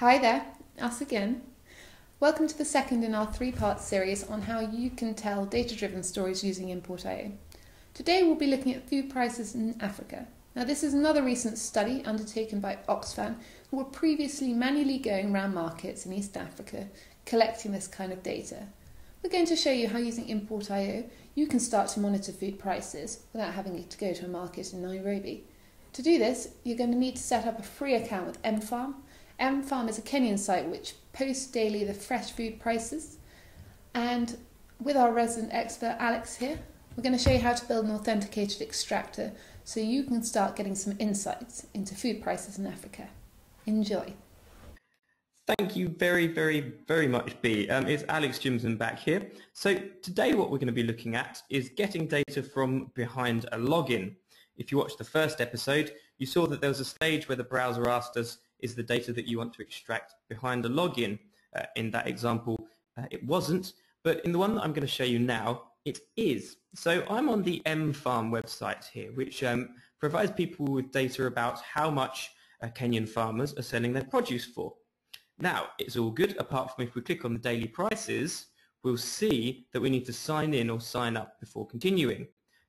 Hi there, us again. Welcome to the second in our three-part series on how you can tell data-driven stories using Import.io. Today we'll be looking at food prices in Africa. Now this is another recent study undertaken by Oxfam who were previously manually going around markets in East Africa collecting this kind of data. We're going to show you how using Import.io you can start to monitor food prices without having to go to a market in Nairobi. To do this, you're going to need to set up a free account with mFarm. mFarm is a Kenyan site which posts daily the fresh food prices. And with our resident expert Alex here, we're going to show you how to build an authenticated extractor so you can start getting some insights into food prices in Africa. Enjoy. Thank you very, very, very much, B. Um, it's Alex Gimson back here. So today what we're going to be looking at is getting data from behind a login. If you watched the first episode, you saw that there was a stage where the browser asked us, is the data that you want to extract behind a login? Uh, in that example, uh, it wasn't, but in the one that I'm going to show you now, it is. So I'm on the mFarm website here, which um, provides people with data about how much uh, Kenyan farmers are selling their produce for. Now, it's all good, apart from if we click on the daily prices, we'll see that we need to sign in or sign up before continuing.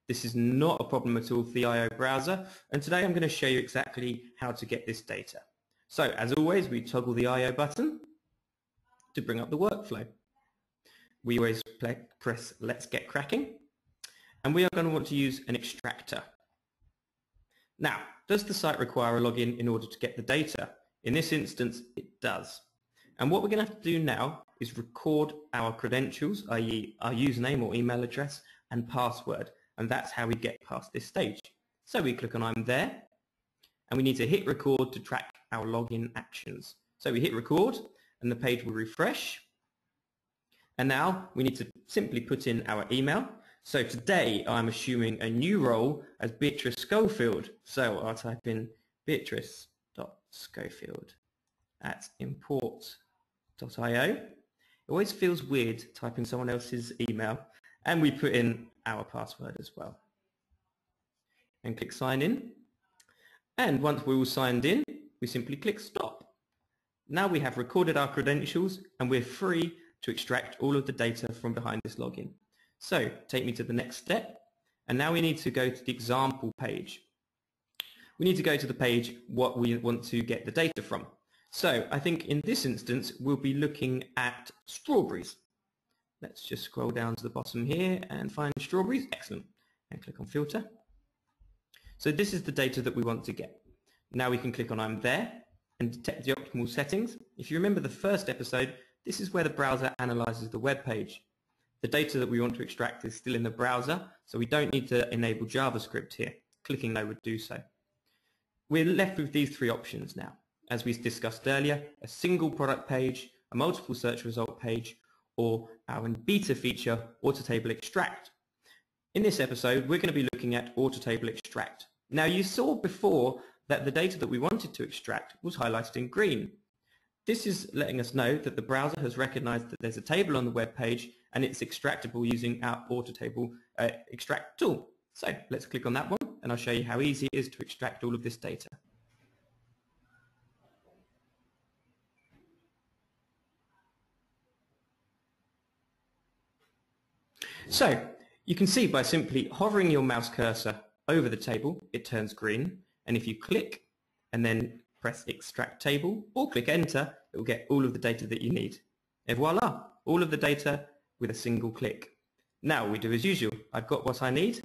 This is not a problem at all for the IO browser, and today I'm going to show you exactly how to get this data. So, as always, we toggle the IO button to bring up the workflow. We always press Let's Get Cracking, and we are going to want to use an extractor. Now, does the site require a login in order to get the data? In this instance, it does. And what we're going to have to do now is record our credentials, i.e. our username or email address and password and that's how we get past this stage. So we click on I'm there and we need to hit record to track our login actions. So we hit record and the page will refresh and now we need to simply put in our email. So today I'm assuming a new role as Beatrice Schofield. So I'll type in beatrice.schofield at import.io. It always feels weird typing someone else's email and we put in our password as well. And click sign in. And once we're all signed in, we simply click stop. Now we have recorded our credentials and we're free to extract all of the data from behind this login. So take me to the next step. And now we need to go to the example page. We need to go to the page what we want to get the data from. So I think in this instance, we'll be looking at strawberries. Let's just scroll down to the bottom here and find strawberries. Excellent. And click on filter. So this is the data that we want to get. Now we can click on I'm there and detect the optimal settings. If you remember the first episode, this is where the browser analyzes the web page. The data that we want to extract is still in the browser, so we don't need to enable JavaScript here. Clicking no would do so. We're left with these three options now. As we discussed earlier, a single product page, a multiple search result page, or our beta feature, Autotable Extract. In this episode, we're going to be looking at Autotable Extract. Now you saw before that the data that we wanted to extract was highlighted in green. This is letting us know that the browser has recognized that there's a table on the web page and it's extractable using our Autotable uh, extract tool. So let's click on that one and I'll show you how easy it is to extract all of this data. So you can see by simply hovering your mouse cursor over the table, it turns green. And if you click and then press extract table or click enter, it will get all of the data that you need. And voila, all of the data with a single click. Now we do as usual. I've got what I need.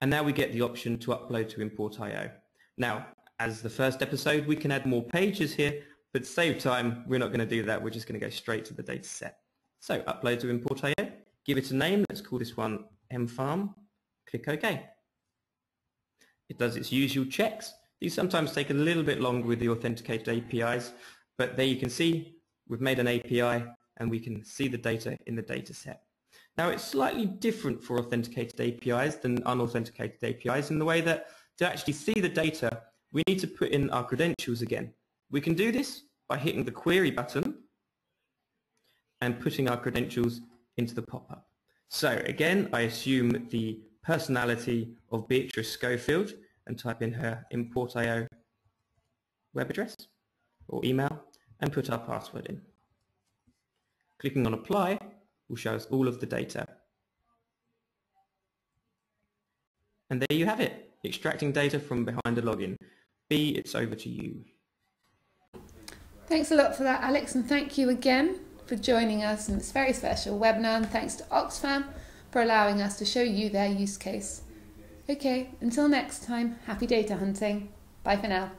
And now we get the option to upload to import.io. Now, as the first episode, we can add more pages here, but save time, we're not going to do that. We're just going to go straight to the data set. So upload to import.io, give it a name, let's call this one mfarm, click OK. It does its usual checks. These sometimes take a little bit longer with the authenticated APIs, but there you can see we've made an API and we can see the data in the data set. Now it's slightly different for authenticated APIs than unauthenticated APIs in the way that to actually see the data, we need to put in our credentials again. We can do this by hitting the query button and putting our credentials into the pop-up. So again, I assume the personality of Beatrice Schofield and type in her import.io web address. or email and put our password in. Clicking on apply will show us all of the data. And there you have it, extracting data from behind a login. B, it's over to you. Thanks a lot for that, Alex, and thank you again for joining us in this very special webinar, and thanks to Oxfam for allowing us to show you their use case. Okay, until next time, happy data hunting. Bye for now.